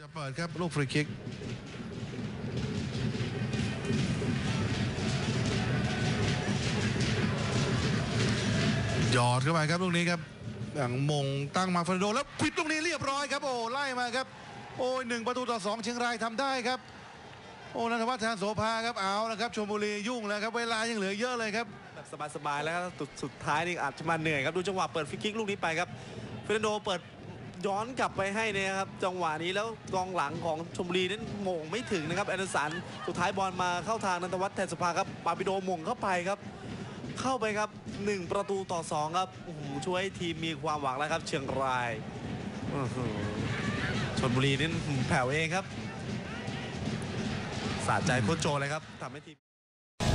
จะเปิดครับลูกฟรีคิกหยอดเข้าไปครับลูกนี้ครับอย่างมงตั้งมาฟรนโดแล้วควิดลูกนี้เรียบร้อยครับโอ้ไล่มาครับ โอ้ยหนึ่งประตูต่อสองเชียงรายทำได้ครับ โอ้นันทวัฒน์แทนโสภาครับเอาละครับชมบุรียุ่งแล้วครับเวลายังเหลือเยอะเลยครับแบบสบายๆแล้วครับสุดสุดท้ายนี่อาจจะมาเหนื่อยครับดูจังหวะเปิดฟรีคิกลูกนี้ไปครับเฟรนโดเปิด ย้อนกลับไปให้เนี่ยครับ จังหวะนี้แล้วกองหลังของชมบุรีนั้นโมงไม่ถึงนะครับแอนเดอร์สันสุดท้ายบอลมาเข้าทางนันทวัฒน์แทนสภาครับปาปิโดมงเข้าไปครับ เข้าไปครับ 1 ประตูต่อ 2 ครับโอ้โหช่วยทีมมีความหวังแล้วครับ เชียงรายชนบุรีนี่แผ่วเองครับสะใจโคชโจเลยครับทำให้ทีม